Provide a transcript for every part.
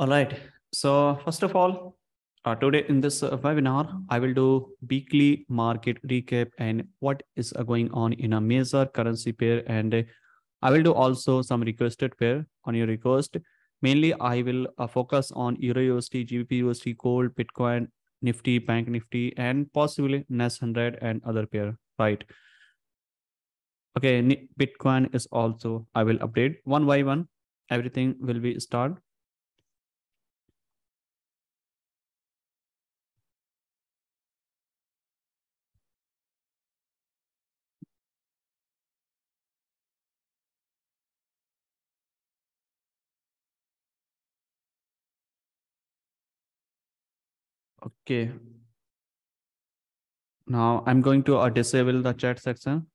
All right. So first of all, uh, today in this uh, webinar, I will do weekly market recap and what is uh, going on in a major currency pair. And uh, I will do also some requested pair on your request. Mainly, I will uh, focus on Euro USD, GBP USD, Gold, Bitcoin, Nifty, Bank Nifty, and possibly NAS 100 and other pair, right? Okay, Bitcoin is also, I will update one by one. Everything will be start Okay. Now I'm going to uh, disable the chat section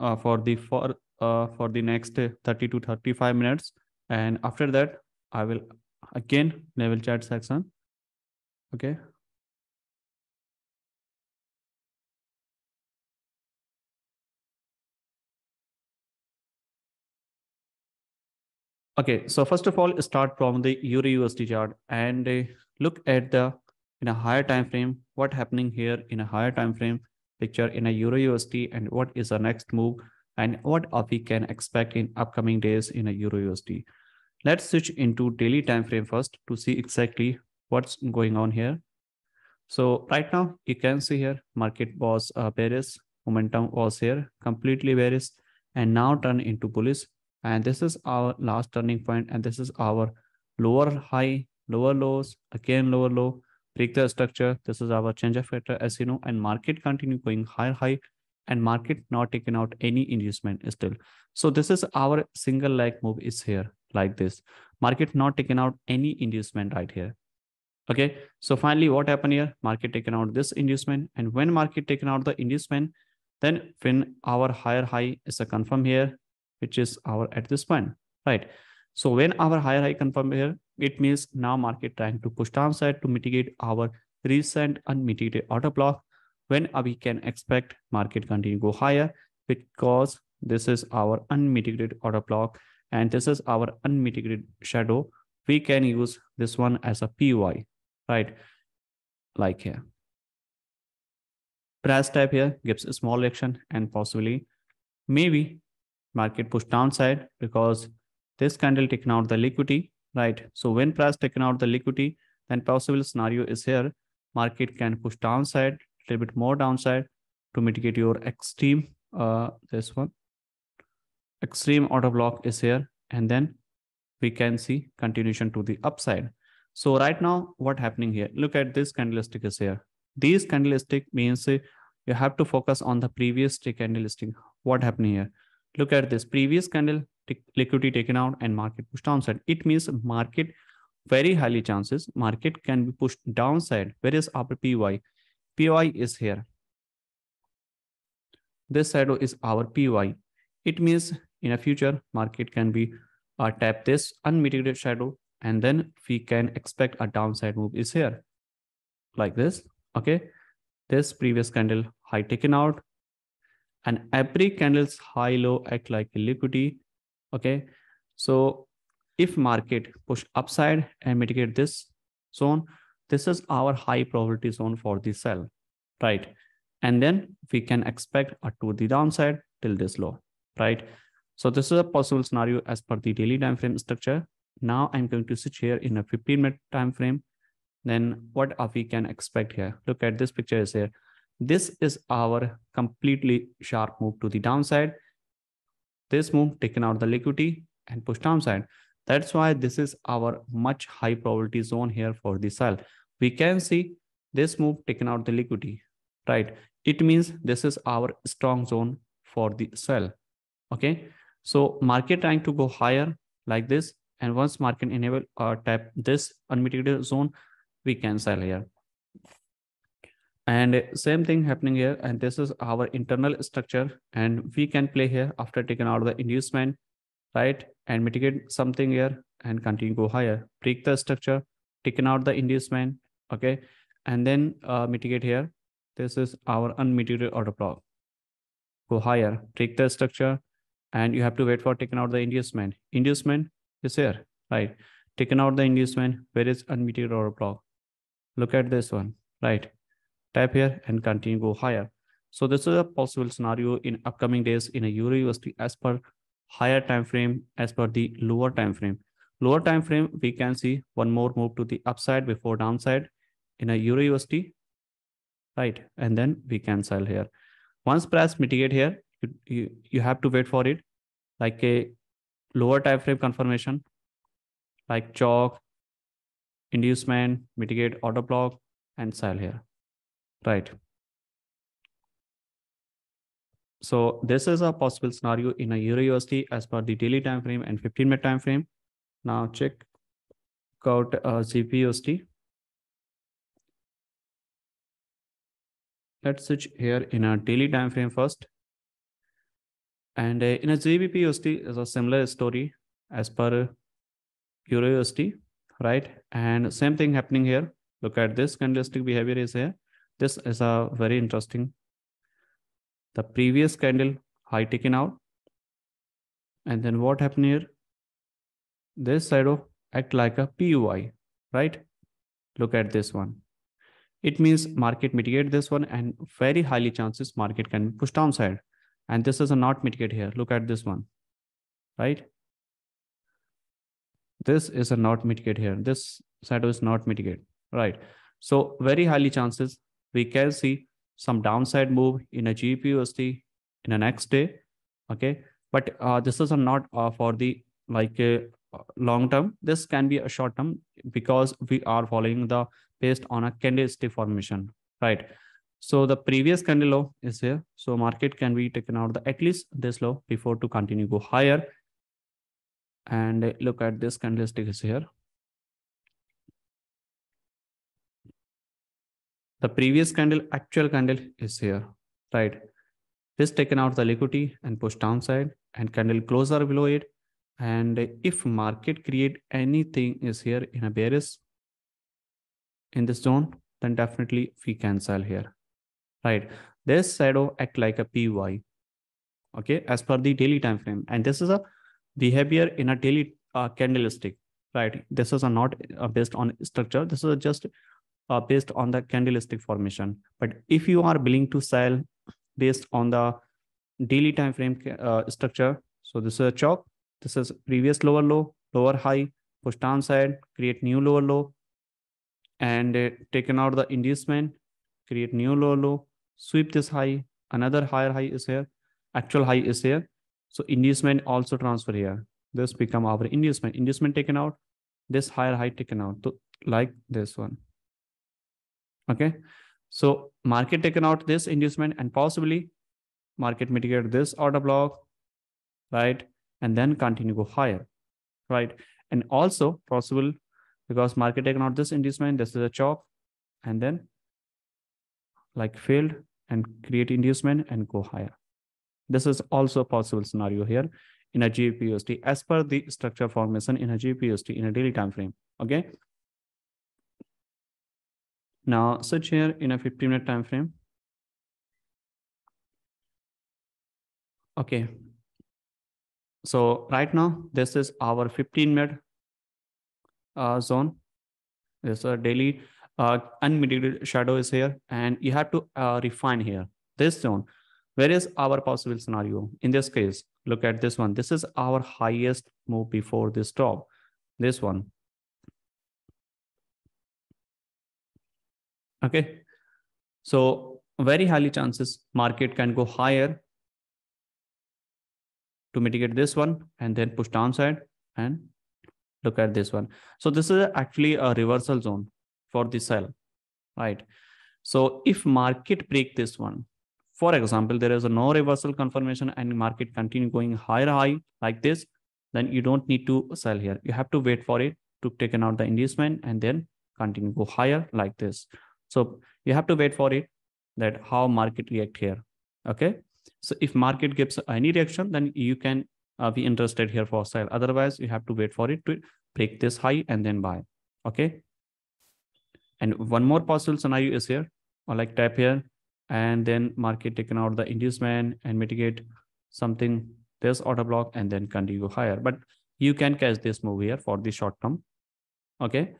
uh, for the for uh, for the next 30 to 35 minutes. And after that, I will again enable chat section. Okay. Okay, so first of all, start from the Euro USD chart and uh, look at the in a higher time frame, what happening here in a higher time frame picture in a Euro USD and what is the next move and what we can expect in upcoming days in a Euro USD. Let's switch into daily time frame first to see exactly what's going on here. So right now you can see here market was uh, bearish, momentum was here completely bearish and now turn into bullish. And this is our last turning point and this is our lower high, lower lows, again lower low, break the structure. This is our change of character, as you know, and market continue going higher high and market not taking out any inducement still. So this is our single leg move is here like this. Market not taking out any inducement right here. Okay. So finally, what happened here? Market taken out this inducement. And when market taken out the inducement, then when our higher high is a confirm here, which is our at this point, right? So when our higher high confirm here, it means now market trying to push downside to mitigate our recent unmitigated order block. When we can expect market continue go higher? Because this is our unmitigated order block and this is our unmitigated shadow. We can use this one as a py right? Like here. Price type here gives a small action and possibly maybe market push downside because this candle taken out the liquidity right? So when price taken out the liquidity, then possible scenario is here. Market can push downside, a little bit more downside to mitigate your extreme, uh, this one. Extreme order block is here. And then we can see continuation to the upside. So right now, what happening here? Look at this candlestick is here. These candlestick means uh, you have to focus on the previous candlestick. What happening here? Look at this previous candle liquidity taken out and market pushed downside. It means market very highly chances market can be pushed downside. Where is our PY? PY is here. This shadow is our PY. It means in a future market can be uh, tap this unmitigated shadow and then we can expect a downside move is here like this. Okay. This previous candle high taken out and every candle's high low act like liquidity okay. So if market push upside and mitigate this zone this is our high probability zone for the sell right? And then we can expect a to the downside till this low right? So this is a possible scenario as per the daily time frame structure. Now i'm going to switch here in a 15 minute time frame. Then what are we can expect here? Look at this picture is here. This is our completely sharp move to the downside this move taken out the liquidity and push downside. That's why this is our much high probability zone here for the sell. We can see this move taken out the liquidity, right? It means this is our strong zone for the sell. Okay. So market trying to go higher like this. And once market enable or uh, tap this unmitigated zone, we can sell here and same thing happening here. And this is our internal structure. And we can play here after taking out the inducement right? And mitigate something here and continue go higher. Break the structure taking out the inducement okay? And then uh, mitigate here. This is our unmitigated order block. Go higher break the structure and you have to wait for taking out the inducement. Inducement is here right? Taken out the inducement, where is unmitigated order block? Look at this one, right? Tap here and continue go higher. So this is a possible scenario in upcoming days in a Euro USD as per higher time frame, as per the lower time frame. Lower time frame, we can see one more move to the upside before downside in a Euro USD, right? And then we can sell here. Once price mitigate here, you, you, you have to wait for it like a lower time frame confirmation like chalk, inducement, mitigate order block, and sell here, right? So this is a possible scenario in a Euro as per the daily time frame and 15 minute time frame. Now check out uh, GBPUSD. Let's switch here in a daily time frame first. And uh, in a GBPUSD is a similar story as per Euro right? And same thing happening here. Look at this candlestick behavior is here. This is a very interesting. The previous candle high taken out. And then what happened here? This side of act like a PUI, right? Look at this one. It means market mitigate this one and very highly chances market can push downside. And this is a not mitigate here. Look at this one, right? This is a not mitigate here. This shadow is not mitigate, right? So very highly chances we can see some downside move in a GBPUSD in the next day. Okay. But uh, this is not uh, for the like a uh, long term. This can be a short term because we are following the based on a candlestick formation, right? So the previous candle low is here. So market can be taken out the at least this low before to continue go higher and look at this candlestick is here. The previous candle, actual candle is here, right? This taken out the liquidity and push downside and candle closer below it. And if market create anything is here in a bearish in this zone, then definitely we can sell here, right? This shadow act like a PY, okay, as per the daily time frame. And this is a behavior in a daily uh, candlestick, right? This is a not uh, based on structure. This is just uh, based on the candlestick formation. But if you are willing to sell based on the daily time frame uh, structure, so this is a chalk. This is previous lower low, lower high, push downside, create new lower low, and uh, taken out the inducement, create new lower low, sweep this high, another higher high is here, actual high is here, so inducement also transfer here. This become our inducement. Inducement taken out. This higher high taken out. So like this one. Okay. So market taken out this inducement and possibly market mitigate this order block, right? And then continue go higher, right? And also possible because market taken out this inducement, this is a chop, and then like failed and create inducement and go higher. This is also a possible scenario here in a GBPUSD as per the structure formation in a GBPUSD in a daily time frame. Okay. Now search here in a 15 minute time frame. Okay. So right now, this is our 15 minute uh, zone. This is a daily uh, unmitigated shadow is here and you have to uh, refine here this zone where is our possible scenario? In this case, look at this one. This is our highest move before this top. This one. Okay. So very highly chances market can go higher to mitigate this one and then push downside and look at this one. So this is actually a reversal zone for the sell, right? So if market break this one, for example, there is a no reversal confirmation and market continue going higher high like this, then you don't need to sell here. You have to wait for it to taken out the inducement and then continue go higher like this. So you have to wait for it that how market react here. Okay. So if market gives any reaction, then you can uh, be interested here for sale. Otherwise, you have to wait for it to break this high and then buy. Okay. And one more possible scenario is here, or like tap here and then market taken out the inducement and mitigate something this order block and then continue higher but you can catch this move here for the short term Okay.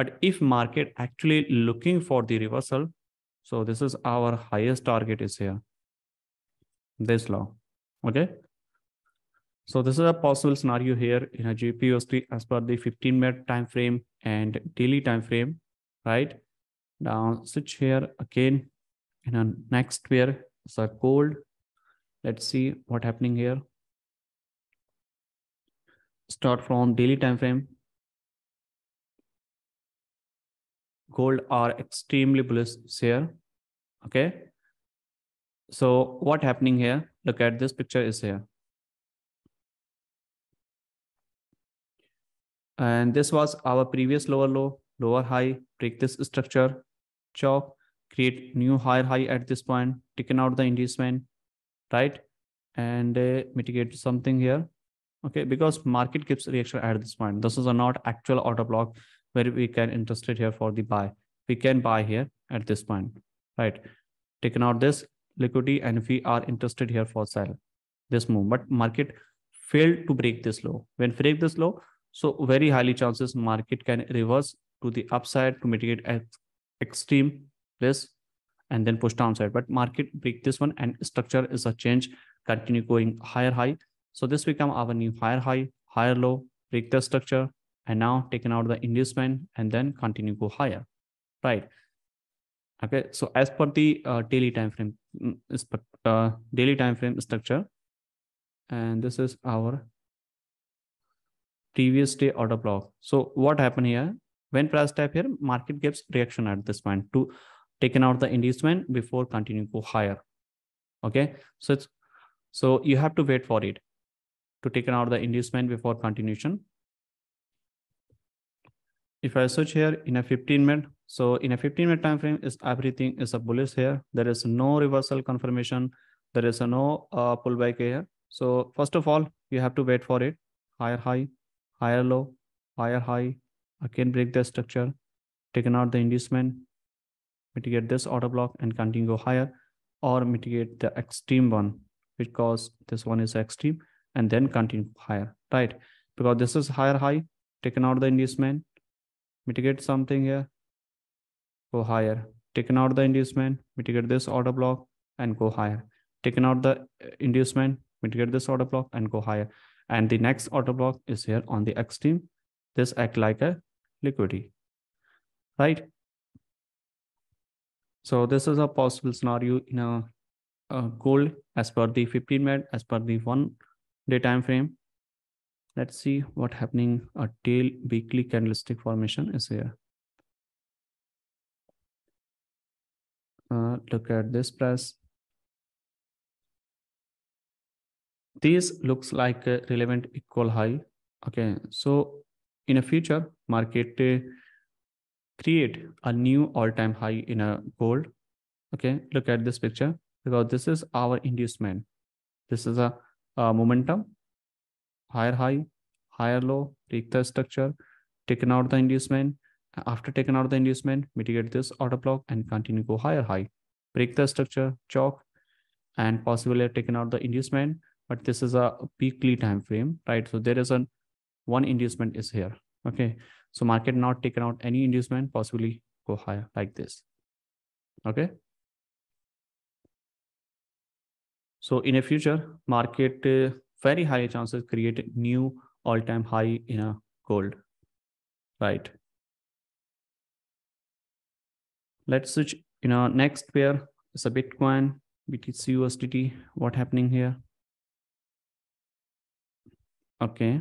But if market actually looking for the reversal, so this is our highest target is here. This law. Okay. So this is a possible scenario here in a GBPUSD as per the 15 minute time frame and daily time frame, right? Now switch here again in a next pair, it's a gold. Let's see what happening here. Start from daily time frame. Gold are extremely bullish here. Okay. So what happening here? Look at this picture is here. And this was our previous lower low, lower high, break this structure, chop, create new higher high at this point, taken out the inducement, right? And uh, mitigate something here. Okay, because market gives reaction at this point. This is a not actual order block where we can interested here for the buy. We can buy here at this point, right? Taken out this liquidity and we are interested here for sell this move, but market failed to break this low. When break this low, so very highly chances market can reverse to the upside to mitigate extreme risk and then push downside. But market break this one and structure is a change, continue going higher high. So this become our new higher high, higher low, break the structure, and now taken out the inducement and then continue go higher, right? Okay, so as per the uh, daily time frame, mm, uh, daily time frame structure, and this is our previous day order block. So what happened here? When price type here, market gives reaction at this point to taken out the inducement before continuing to higher. Okay, so it's so you have to wait for it to taken out the inducement before continuation. If I search here in a 15 minute, so in a 15 minute time frame is everything is a bullish here. There is no reversal confirmation. There is no uh, pullback here. So first of all, you have to wait for it. Higher high, higher low, higher high, again break the structure, taken out the inducement, mitigate this order block and continue higher or mitigate the extreme one because this one is extreme and then continue higher, right? Because this is higher high, taken out the inducement, mitigate something here, go higher, taken out the inducement, mitigate this order block and go higher, taken out the uh, inducement, mitigate this order block and go higher and the next order block is here on the extreme. This act like a liquidity, right? So this is a possible scenario in a, a gold as per the 15 minute, as per the one day time frame. Let's see what happening. A tail weekly candlestick formation is here. Uh, look at this price. this looks like a relevant equal high okay so in a future market uh, create a new all-time high in a gold okay look at this picture because this is our inducement this is a, a momentum higher high higher low take the structure taken out the inducement after taking out the inducement mitigate this order block and continue go higher high break the structure chalk and possibly have taken out the inducement but this is a weekly time frame, right? So there is a one inducement is here. Okay. So market not taken out any inducement, possibly go higher like this. Okay. So in a future market, uh, very high chances create new all-time high in a gold, right? Let's switch, you know, next pair is a Bitcoin, BTC USDT. What happening here? Okay.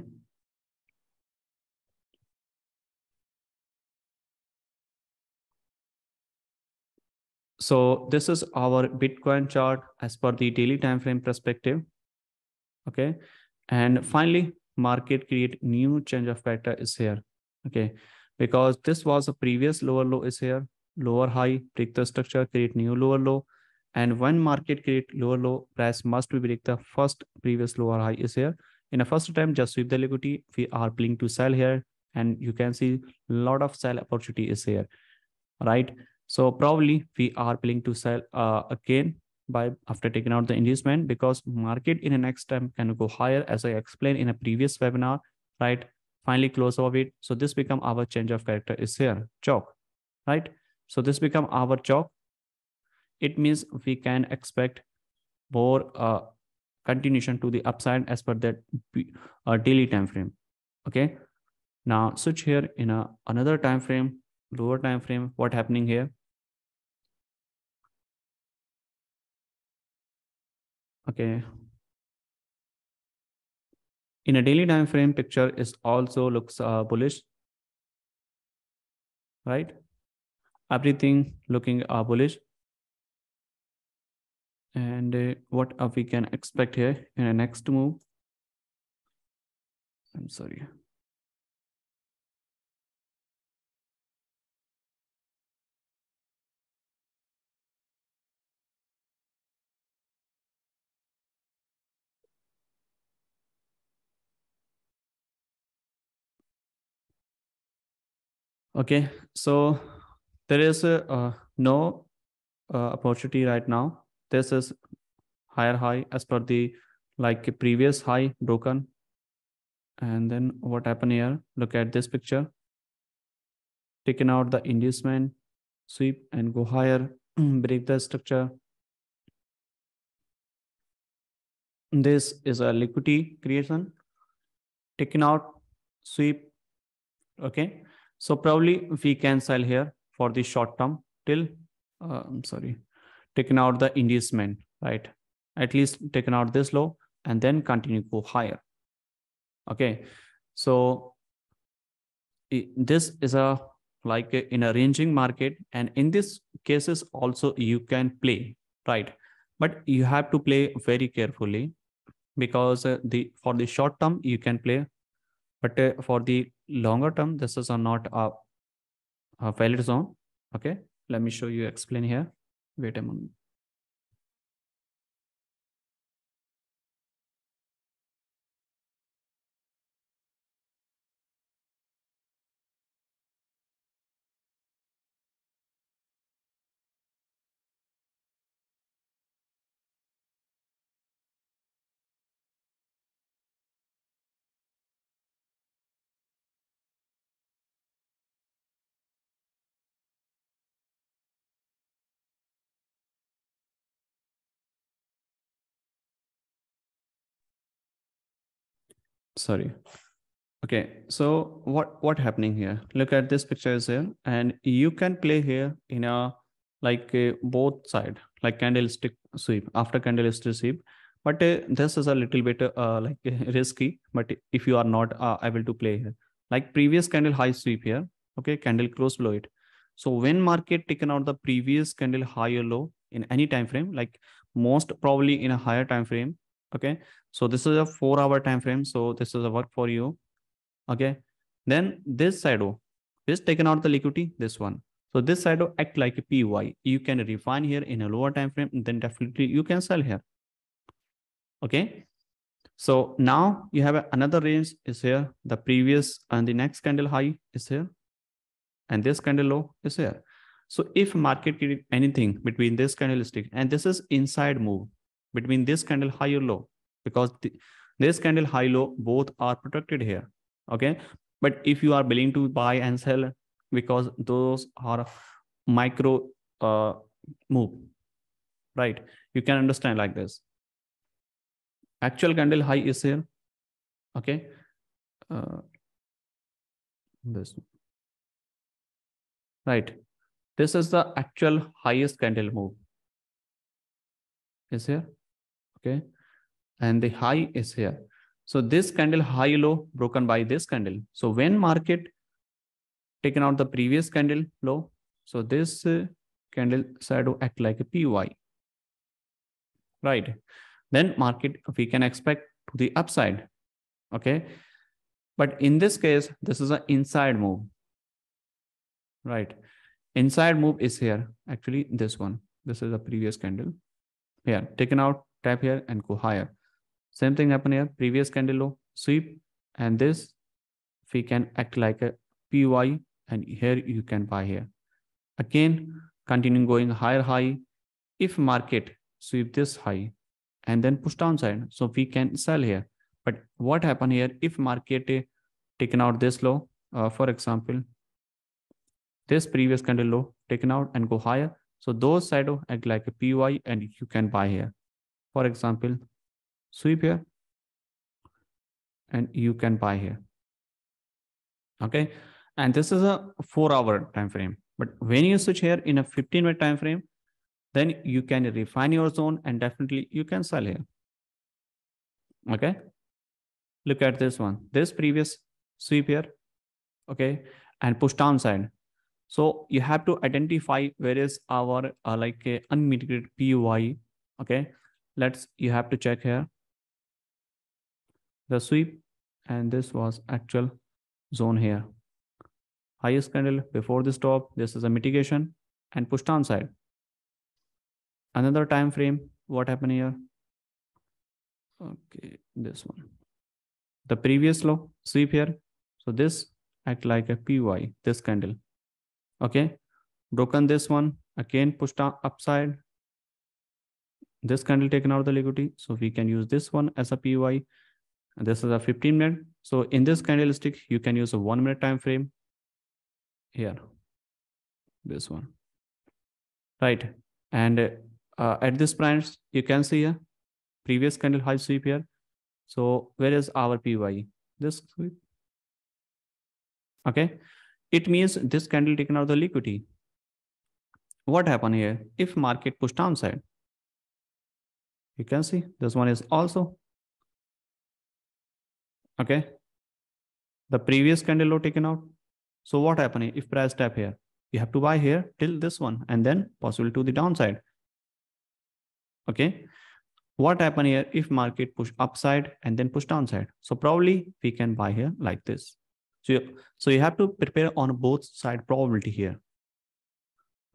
So this is our Bitcoin chart as per the daily time frame perspective. Okay. And finally, market create new change of character is here. Okay. Because this was a previous lower low is here, lower high, break the structure, create new lower low. And when market create lower low, price must be break the first previous lower high is here in a first time just sweep the liquidity. We are planning to sell here and you can see a lot of sell opportunity is here, right? So probably we are planning to sell uh, again by after taking out the inducement because market in the next time can go higher as I explained in a previous webinar, right? finally close above it. So this become our change of character is here, chalk, right? So this become our chalk. It means we can expect more uh, continuation to the upside as per that uh, daily time frame. Okay. Now switch here in a another time frame, lower time frame. What happening here? Okay. In a daily time frame, picture is also looks uh, bullish, right? Everything looking uh, bullish. And uh, what uh, we can expect here in a next move. I'm sorry. Okay, so there is a, uh, no uh, opportunity right now. This is higher high as per the like previous high broken. And then what happened here? Look at this picture. Taking out the inducement, sweep and go higher, break the structure. This is a liquidity creation. Taking out, sweep, okay so probably we can sell here for the short term till, uh, I'm sorry, taking out the inducement, right? At least taking out this low and then continue to go higher. Okay. So this is a like in a ranging market and in this cases also you can play right but you have to play very carefully because uh, the for the short term you can play but uh, for the longer term, this is not a, a valid zone. Okay, let me show you explain here. Wait a moment. Sorry. Okay so what what happening here? Look at this picture is here and you can play here in a like uh, both side like candlestick sweep after candlestick sweep. But uh, this is a little bit uh, like risky but if you are not uh, able to play here. Like previous candle high sweep here okay candle close below it. So when market taken out the previous candle high or low in any time frame like most probably in a higher time frame okay? So this is a four hour time frame. So this is a work for you. Okay? Then this side oh is taken out the liquidity this one. So this side oh act like a py you can refine here in a lower time frame then definitely you can sell here. Okay? So now you have another range is here. The previous and the next candle high is here. And this candle low is here. So if market did anything between this candlestick and this is inside move between this candle high or low because th this candle high low both are protected here okay? But if you are willing to buy and sell because those are micro uh, move right? You can understand like this. Actual candle high is here okay? Uh, this right. This is the actual highest candle move. Is here okay and the high is here. So this candle high low broken by this candle. So when market taken out the previous candle low so this uh, candle shadow act like a py right. Then market we can expect to the upside okay? But in this case this is an inside move. Right. Inside move is here actually this one. This is a previous candle. Here taken out tap here and go higher same thing happen here previous candle low sweep and this we can act like a py and here you can buy here again continuing going higher high if market sweep this high and then push downside so we can sell here but what happen here if market taken out this low. Uh, for example, this previous candle low taken out and go higher. So those shadow act like a PY and you can buy here. For example, sweep here and you can buy here. Okay. And this is a four hour time frame. But when you switch here in a 15 minute time frame, then you can refine your zone and definitely you can sell here. Okay. Look at this one. This previous sweep here. Okay. And push downside. So you have to identify where is our uh, like a unmitigated PY. Okay. Let's, you have to check here. The sweep and this was actual zone here. Highest candle before the stop. This is a mitigation and push downside. Another time frame. What happened here? Okay, this one. The previous low sweep here. So this act like a PY, this candle. Okay, broken this one again pushed down upside. This candle taken out of the liquidity. So we can use this one as a PY. And this is a 15 minute. So in this candlestick, you can use a one minute time frame here. This one. Right. And uh, at this price, you can see a previous candle high sweep here. So where is our PY? This sweep. Okay. It means this candle taken out of the liquidity. What happened here? If market push downside, you can see this one is also okay. The previous candle low taken out. So what happened if price tap here? You have to buy here till this one and then possible to the downside. Okay. What happened here if market push upside and then push downside? So probably we can buy here like this. So, you, so you have to prepare on both side probability here.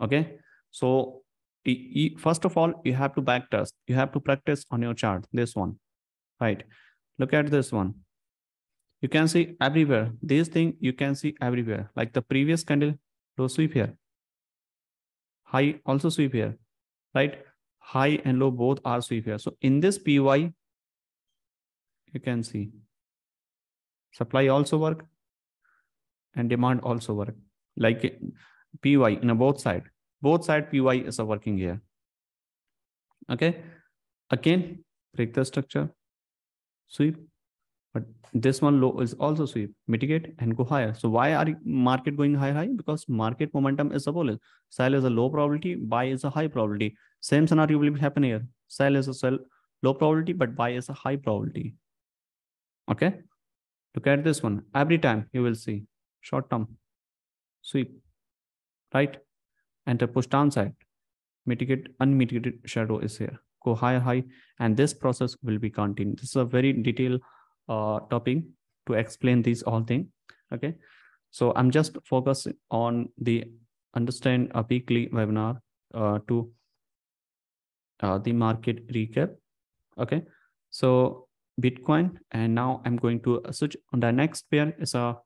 Okay. So first of all, you have to back test. You have to practice on your chart, this one, right? Look at this one. You can see everywhere. This thing you can see everywhere. Like the previous candle, low sweep here. High also sweep here, right? high and low both are sweep here. So in this PY, you can see supply also work and demand also work like PY in both side. Both side PY is a working here. Okay. Again, break the structure, sweep, but this one low is also sweep, mitigate and go higher. So why are market going high high? Because market momentum is a bullish. Sell is a low probability, buy is a high probability. Same scenario will happen here. Sell is a sell low probability, but buy is a high probability. Okay. Look at this one. Every time you will see short term sweep, right? Enter push downside. Mitigate, unmitigated shadow is here. Go higher high, and this process will be continued. This is a very detailed uh, topic to explain these all things. Okay. So I'm just focusing on the understand a weekly webinar uh, to uh, the market recap. Okay, so Bitcoin, and now I'm going to switch on the next pair is a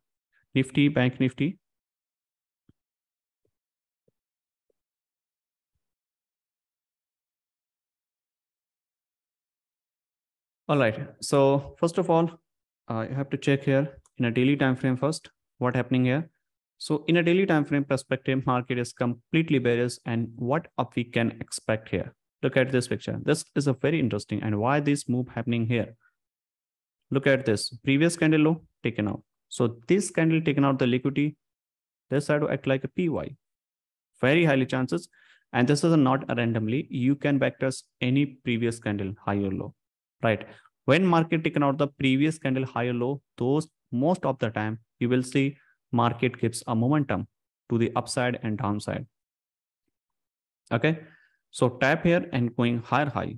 Nifty Bank Nifty. All right. So first of all, uh, you have to check here in a daily time frame first. What happening here? So in a daily time frame perspective, market is completely bearish, and what up we can expect here? Look at this picture. This is a very interesting and why this move happening here. Look at this previous candle low taken out. So this candle taken out the liquidity, this side to act like a PY. Very highly chances. And this is not randomly. You can backtest any previous candle high or low, right? When market taken out the previous candle high or low, those most of the time you will see market gives a momentum to the upside and downside. Okay. So tap here and going higher high.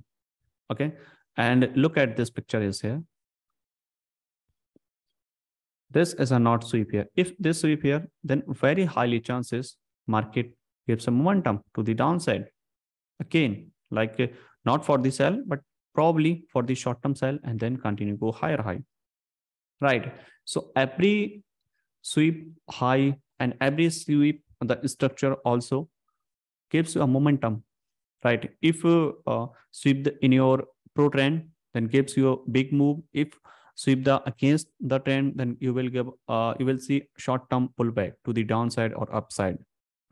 Okay. And look at this picture is here. This is a not sweep here. If this sweep here, then very highly chances market gives a momentum to the downside. Again, like uh, not for the sell, but probably for the short-term sell and then continue go higher high. Right. So every sweep high and every sweep the structure also gives you a momentum right? If uh, sweep the, in your pro trend, then gives you a big move. If sweep the against the trend, then you will give uh, you will see short-term pullback to the downside or upside.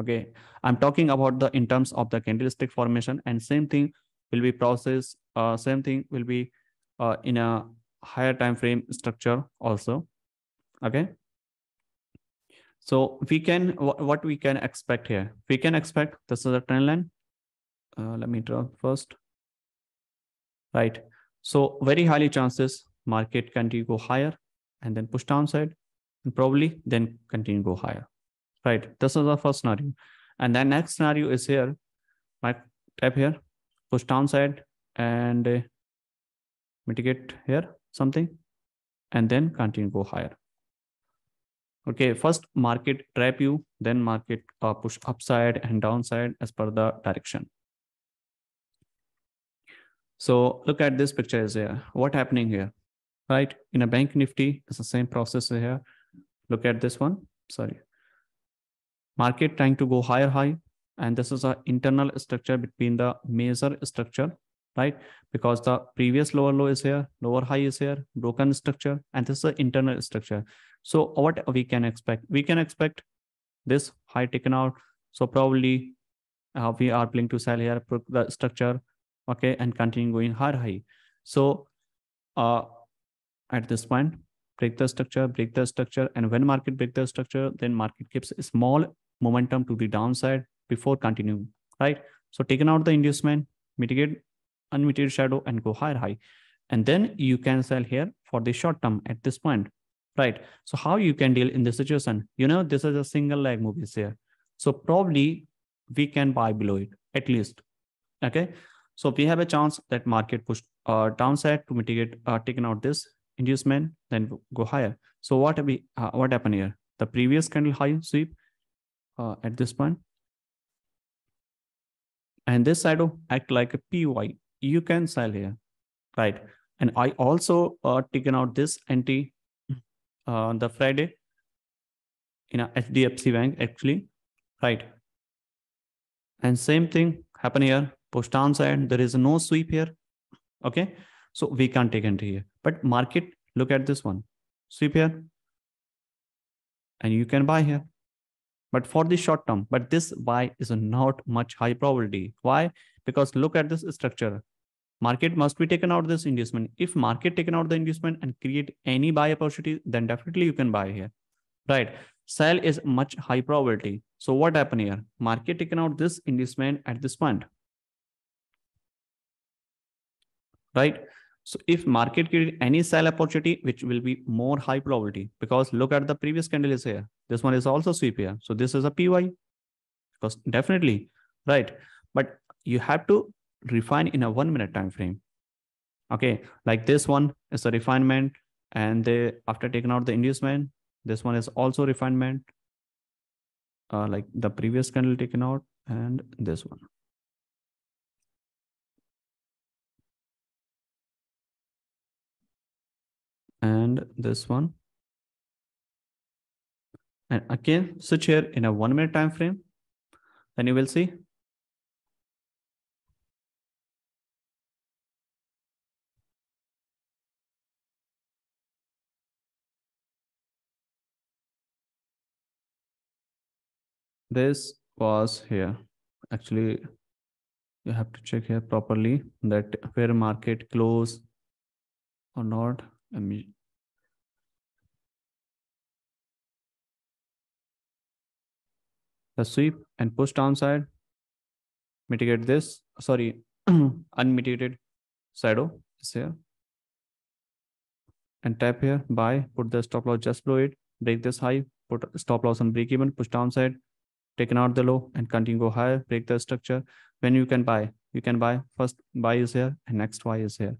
Okay, I'm talking about the in terms of the candlestick formation, and same thing will be process. Uh, same thing will be uh, in a higher time frame structure also. Okay. So we can what we can expect here. We can expect this is a trend line. Uh, let me draw first. Right. So very highly chances market continue go higher and then push downside and probably then continue go higher. Right. This is the first scenario. And then next scenario is here. My type here, push downside and uh, mitigate here something and then continue go higher. Okay, first market trap you, then market uh, push upside and downside as per the direction. So look at this picture is here. What happening here, right? In a bank nifty, it's the same process here. Look at this one. Sorry. Market trying to go higher high. And this is an internal structure between the major structure, right? Because the previous lower low is here, lower high is here, broken structure, and this is the internal structure. So what we can expect? We can expect this high taken out. So probably uh, we are planning to sell here the structure okay, and continue going higher high. So uh, at this point, break the structure, break the structure, and when market break the structure, then market keeps small momentum to the downside before continuing, right? So taken out the inducement, mitigate unmitigated shadow and go higher high. And then you can sell here for the short term at this point, right? So how you can deal in this situation? You know, this is a single leg movies here. So probably we can buy below it at least, okay? So we have a chance that market push uh, downside to mitigate uh, taking out this inducement, then go higher. So what we uh, what happened here? The previous candle high sweep uh, at this point, and this shadow act like a PY. You can sell here, right? And I also uh, taken out this anti uh, the Friday in a HDFC Bank actually, right? And same thing happen here push downside, there is no sweep here. Okay. So we can't take entry here. But market, look at this one. Sweep here. And you can buy here. But for the short term, but this buy is not much high probability. Why? Because look at this structure. Market must be taken out this inducement. If market taken out the inducement and create any buy opportunity, then definitely you can buy here. Right. Sell is much high probability. So what happened here? Market taken out this inducement at this point. right? So if market create any sell opportunity, which will be more high probability, because look at the previous candle is here. This one is also sweep here. So this is a PY, because definitely, right? But you have to refine in a one minute time frame. Okay, like this one is a refinement, and they after taking out the inducement, this one is also refinement. Uh, like the previous candle taken out, and this one. And this one. And again, switch here in a one minute time frame. Then you will see this was here actually you have to check here properly that where market close or not me the sweep and push downside mitigate this sorry unmitigated shadow is here. And tap here buy put the stop loss just below it break this high put stop loss on break even push downside taken out the low and continue go higher break the structure. When you can buy you can buy first buy is here and next buy is here.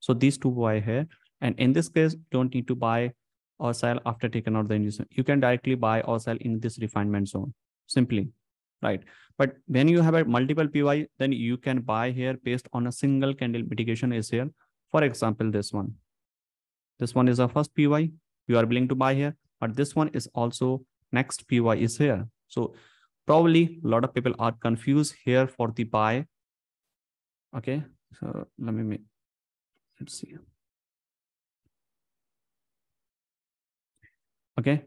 So these two buy here and in this case, you don't need to buy or sell after taking out the inducement. You can directly buy or sell in this refinement zone simply, right? But when you have a multiple PY, then you can buy here based on a single candle mitigation is here. For example, this one. This one is a first PY. You are willing to buy here, but this one is also next PY is here. So probably a lot of people are confused here for the buy. Okay, so let me make, let's see. Okay.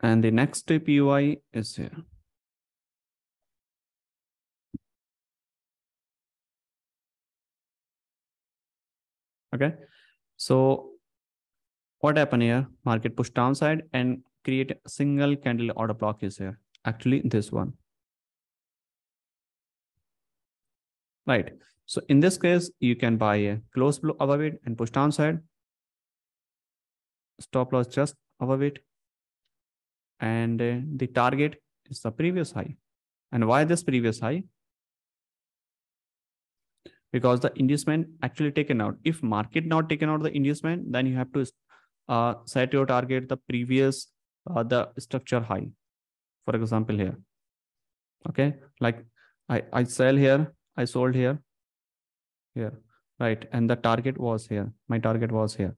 And the next POI is here. Okay. So what happened here? Market push downside and create a single candle order block is here. Actually, this one. Right. So in this case, you can buy a close below above it and push downside. Stop loss just above it. And uh, the target is the previous high. And why this previous high? Because the inducement actually taken out. If market not taken out the inducement, then you have to uh, set your target the previous, uh, the structure high. For example, here. Okay. Like I, I sell here, I sold here, here, right? And the target was here. My target was here,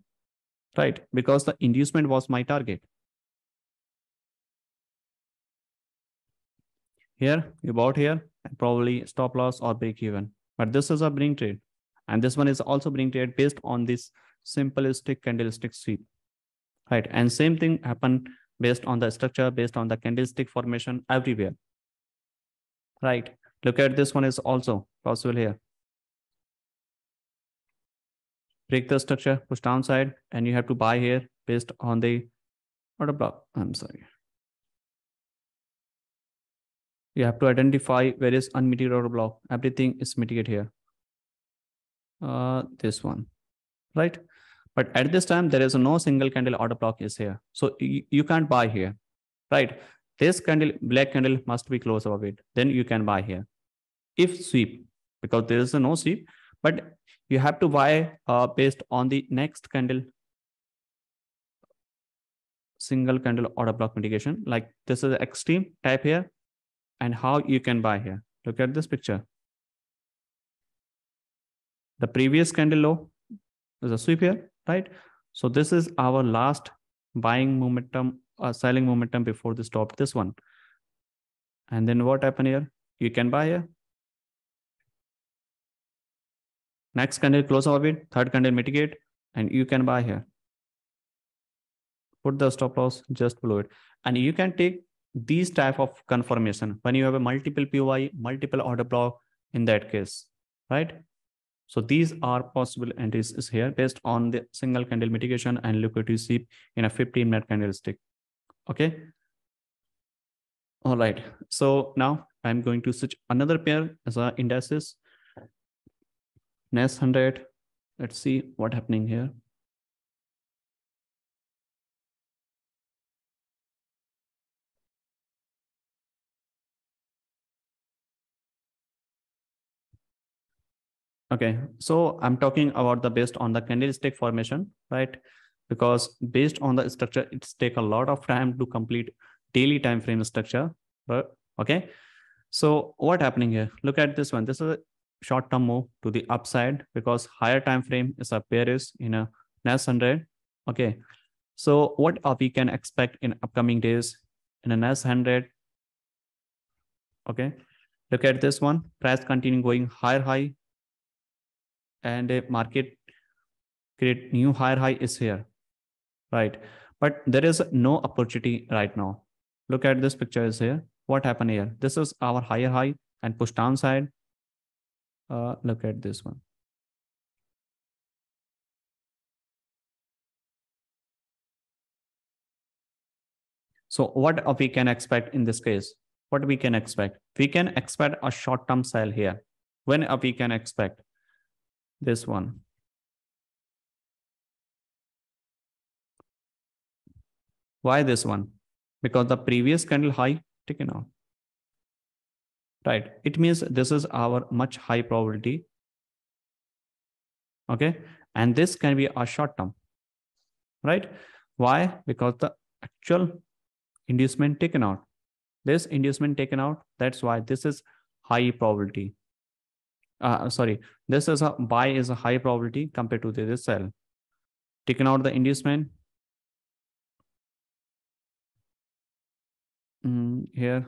right? Because the inducement was my target. Here, you bought here, and probably stop loss or break even. But this is a bring trade. And this one is also bring trade based on this simplistic candlestick sweep, right? And same thing happened based on the structure, based on the candlestick formation everywhere, right? Look at this one is also possible here. Break the structure, push downside, and you have to buy here based on the order block. I'm sorry. You have to identify is unmitigated order block. Everything is mitigated here. Uh, this one, right? But at this time, there is no single candle order block is here. So you, can't buy here, right? This candle, black candle must be close above it. Then you can buy here if sweep because there is no sweep but you have to buy uh, based on the next candle single candle order block mitigation. Like this is extreme type here and how you can buy here. Look at this picture. The previous candle low is a sweep here right? So this is our last buying momentum uh, selling momentum before the stop this one. And then what happened here? You can buy here Next candle close over it, third candle mitigate, and you can buy here. Put the stop loss just below it. And you can take these type of confirmation when you have a multiple POI, multiple order block in that case, right? So these are possible entries is here based on the single candle mitigation and liquidity sweep in a 15 minute candlestick. Okay. All right. So now I'm going to switch another pair as a indices NAS 100. Let's see what happening here. Okay, so I'm talking about the based on the candlestick formation, right? Because based on the structure, it's take a lot of time to complete daily time frame structure. But okay, so what happening here? Look at this one. This is a short-term move to the upside because higher time frame is a bearish in a NAS 100. Okay, so what we can expect in upcoming days in a NAS 100? Okay, look at this one. Price continue going higher high, and a market create new higher high is here, right? But there is no opportunity right now. Look at this picture is here. What happened here? This is our higher high and push downside uh, look at this one. So what we can expect in this case? What we can expect? We can expect a short-term sell here. When we can expect this one? Why this one? Because the previous candle high taken out right? It means this is our much high probability. Okay. And this can be a short term, right? Why? Because the actual inducement taken out, this inducement taken out, that's why this is high probability. Uh, sorry, this is a buy is a high probability compared to this sell. Taken out the inducement. Mm, here,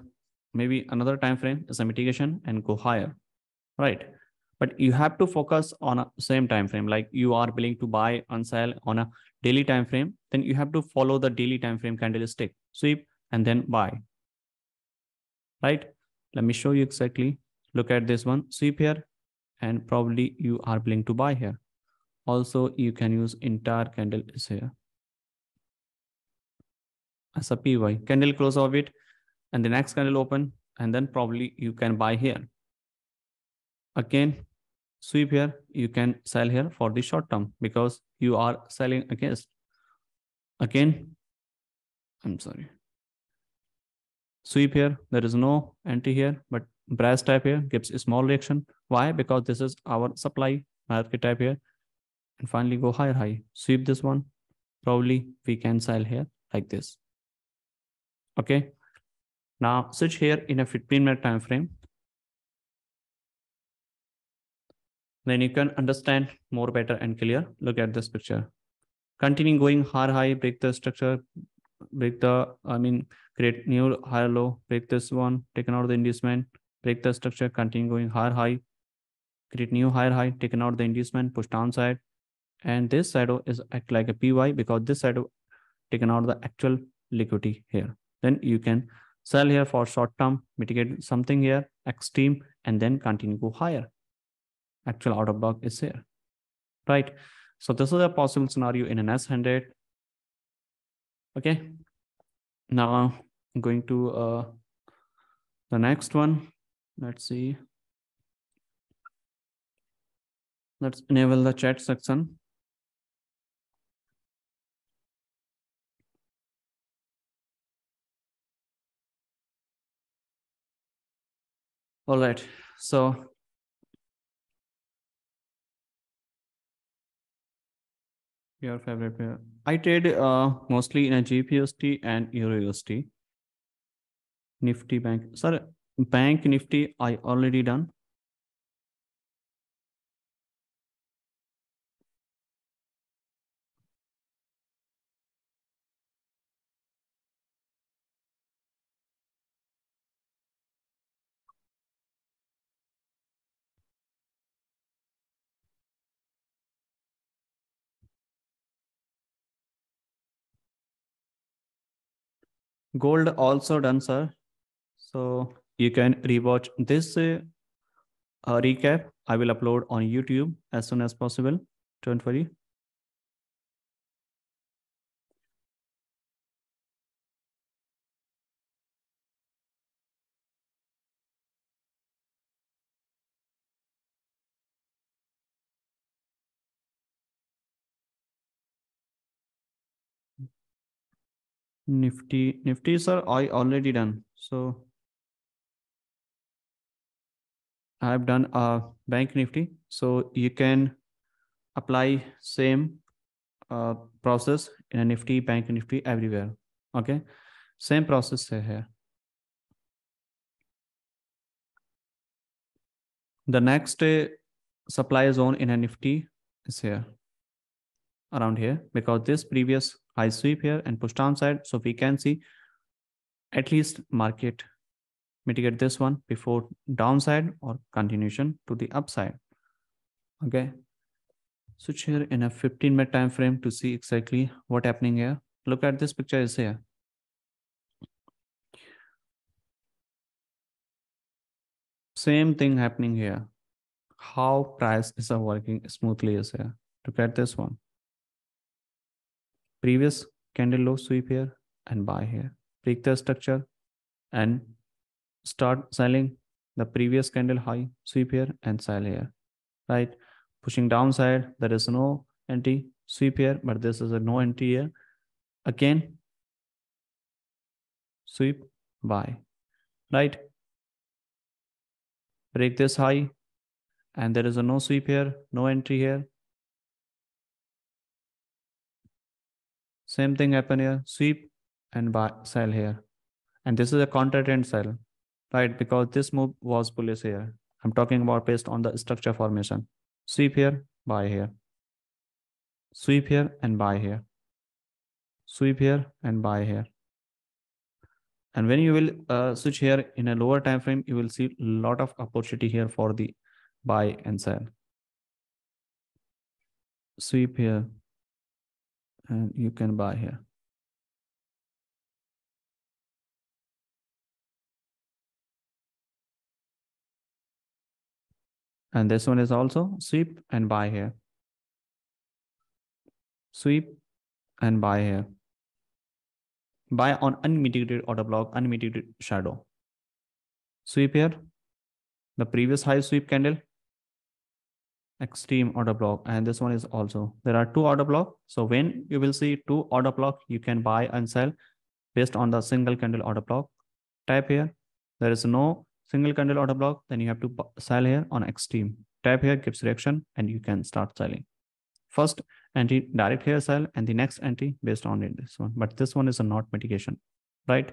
maybe another time frame is a mitigation and go higher right but you have to focus on a same time frame like you are willing to buy and sell on a daily time frame, then you have to follow the daily time frame candlestick, sweep and then buy. Right? Let me show you exactly. Look at this one, sweep here, and probably you are willing to buy here. Also, you can use entire candle is here as a POI. Candle close of it, and the next candle open, and then probably you can buy here. Again, sweep here, you can sell here for the short term because you are selling against. Again, I'm sorry. Sweep here, there is no entry here, but brass type here gives a small reaction. Why? Because this is our supply market type here. And finally go higher high. Sweep this one. Probably we can sell here like this. Okay. Now switch here in a 15 minute time frame. Then you can understand more better and clear. Look at this picture. Continue going higher high, break the structure, break the, I mean, create new higher low, break this one, taken out the inducement, break the structure, continue going higher high, create new higher high, taken out the inducement, push downside. And this shadow is act like a POI because this shadow taken out the actual liquidity here. Then you can sell here for short term, mitigate something here, extreme, and then continue go higher. Actual order block is here, right? So this is a possible scenario in a NAS 100. Okay. Now I'm going to uh, the next one. Let's see. Let's enable the chat section. All right, so your favorite pair. I trade uh, mostly in a GBPUSD and EURUSD. Nifty Bank. Sorry, Bank Nifty I already done. Gold also done, sir. So you can rewatch this uh, uh, recap. I will upload on YouTube as soon as possible. Don't worry. Nifty, Nifty, sir, I already done. So I've done a bank Nifty. So you can apply same uh, process in a Nifty, bank Nifty everywhere. Okay. Same process here. The next uh, supply zone in a Nifty is here around here because this previous high sweep here and push downside. So we can see at least market mitigate this one before downside or continuation to the upside. Okay. Switch here in a 15 minute time frame to see exactly what happening here. Look at this picture is here. Same thing happening here. How price is working smoothly is here. Look at this one previous candle low sweep here and buy here. Break the structure and start selling the previous candle high sweep here and sell here right? Pushing downside there is no entry sweep here but this is a no entry here. Again sweep buy right? Break this high and there is a no sweep here no entry here Same thing happen here, sweep and buy, sell here. And this is a counter trend sell, right? Because this move was bullish here. I'm talking about based on the structure formation. Sweep here, buy here. Sweep here and buy here. Sweep here and buy here. And when you will uh, switch here in a lower time frame, you will see a lot of opportunity here for the buy and sell. Sweep here, and you can buy here. And this one is also sweep and buy here. Sweep and buy here. Buy on unmitigated order block, unmitigated shadow. Sweep here. The previous high sweep candle. Extreme order block. And this one is also, there are two order block. So when you will see two order block, you can buy and sell based on the single candle order block. Type here. There is no single candle order block, then you have to sell here on extreme. type here gives reaction and you can start selling. First entry direct here sell and the next entry based on it, this one. But this one is a not mitigation, right?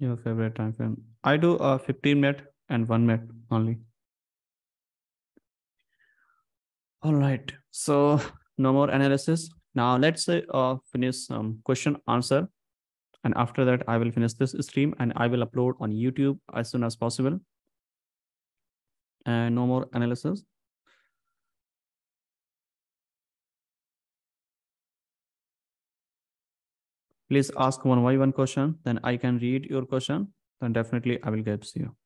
Your favorite time frame. I do a 15 minute and one minute only. All right, so no more analysis. Now let's say uh, finish some question answer. And after that, I will finish this stream and I will upload on YouTube as soon as possible. And no more analysis. Please ask one by one question, then I can read your question. Then definitely I will get to you.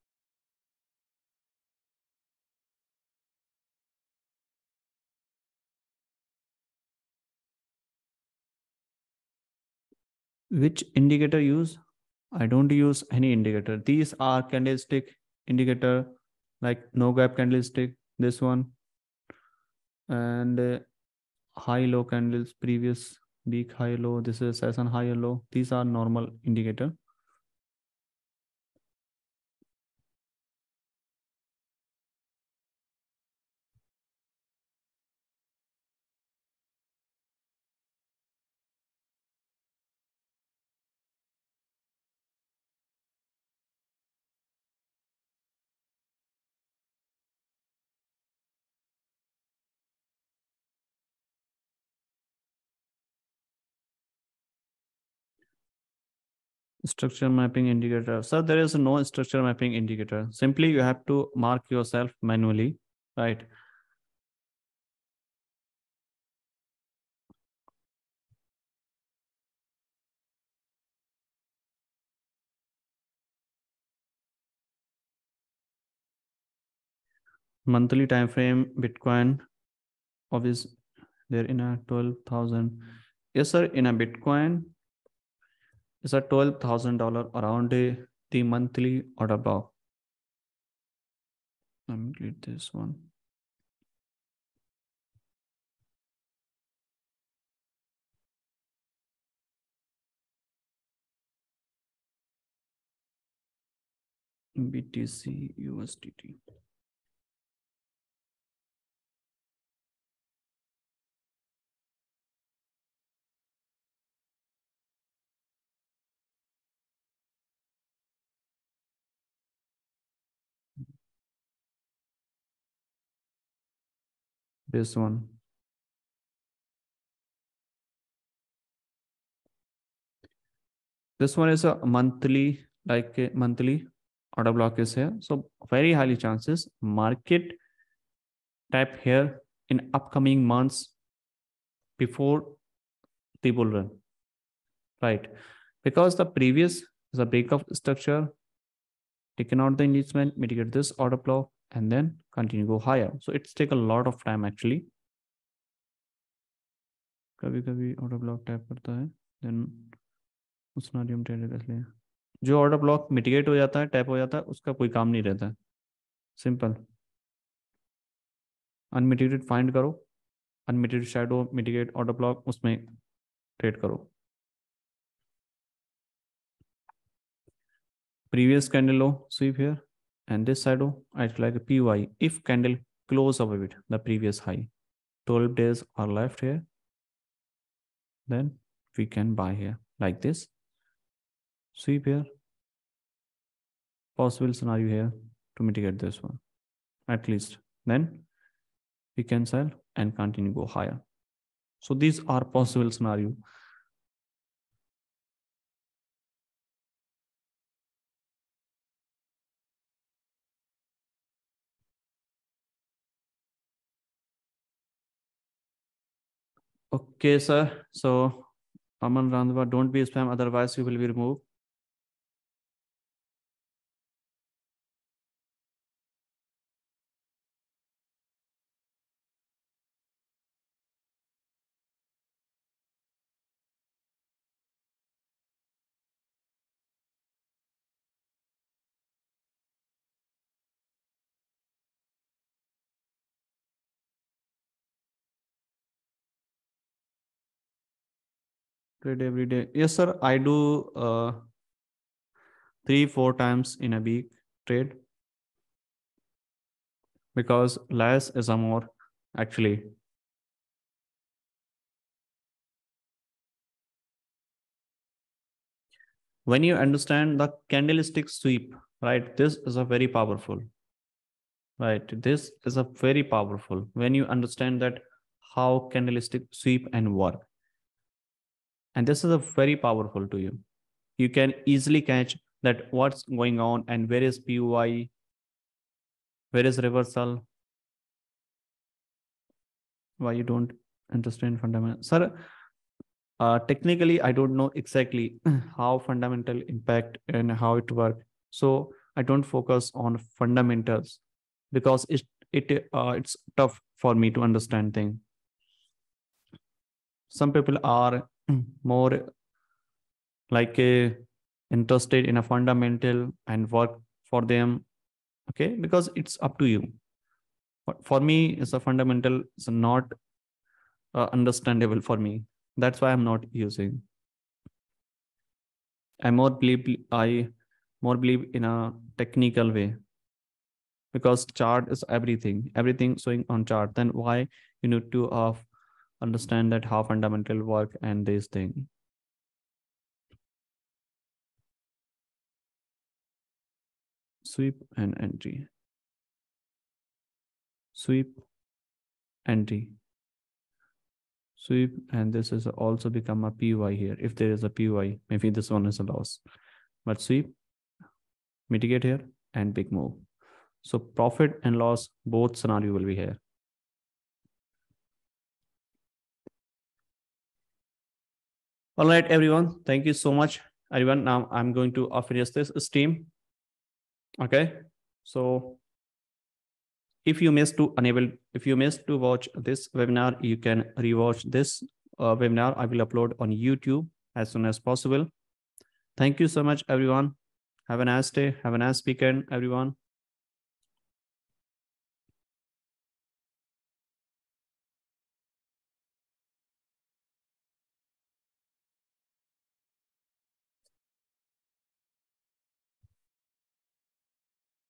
which indicator use i don't use any indicator these are candlestick indicator like no gap candlestick this one and uh, high low candles previous week high low this is session high or low. These are normal indicator structure mapping indicator. So there is no structure mapping indicator. Simply you have to mark yourself manually right? Monthly time frame bitcoin obvious there in a 12000 yes sir in a bitcoin is a $12,000 around a, the monthly order block. Let me delete this one. BTC USDT. This one. This one is a monthly, like a monthly order block is here. So very highly chances market type here in upcoming months before the bull run, right? Because the previous is a breakup structure, taken out the engagement, mitigate this order block, and then continue, go higher. So it's take a lot of time, actually. कभी कभी order block tap करता है जो order block mitigate हो जाता है tap हो जाता है, उसका कोई काम नहीं रहता। है सिंपल अनमिटिगेटेड फाइंड करो। Unmitigated shadow mitigate order block उसमें ट्रेड करो। Previous candle low sweep here and this shadow it's like a POI if candle close above it the previous high 12 days are left here then we can buy here like this. Sweep here. Possible scenario here to mitigate this one at least. Then we can sell and continue go higher. So these are possible scenario Okay, sir. So Aman Randhava, don't be spam, otherwise you will be removed. Trade every day. Yes sir i do uh three four times in a week trade. Because less is a more actually. When you understand the candlestick sweep right this is a very powerful. Right this is a very powerful. When you understand that how candlestick sweep and work and this is a very powerful to you you can easily catch that what's going on and where is POI, where is reversal, why you don't understand fundamental. Sir, uh, technically, I don't know exactly how fundamental impact and how it work. So I don't focus on fundamentals because it it uh, it's tough for me to understand thing. Some people are more like a interested in a fundamental and work for them okay? Because it's up to you. But for me it's a fundamental it's not uh, understandable for me. That's why i'm not using. I more believe i more believe in a technical way. Because chart is everything. Everything showing on chart. Then why you need to uh, understand that how fundamental work and this thing. Sweep and entry sweep entry sweep and this is also become a POI here. If there is a POI maybe this one is a loss. But sweep mitigate here and big move. So profit and loss both scenario will be here all right everyone. Thank you so much everyone. Now i'm going to finish this stream. Okay? So if you missed to enable if you missed to watch this webinar you can rewatch this uh, webinar. I will upload on youtube as soon as possible. Thank you so much everyone. Have a nice day. Have a nice weekend everyone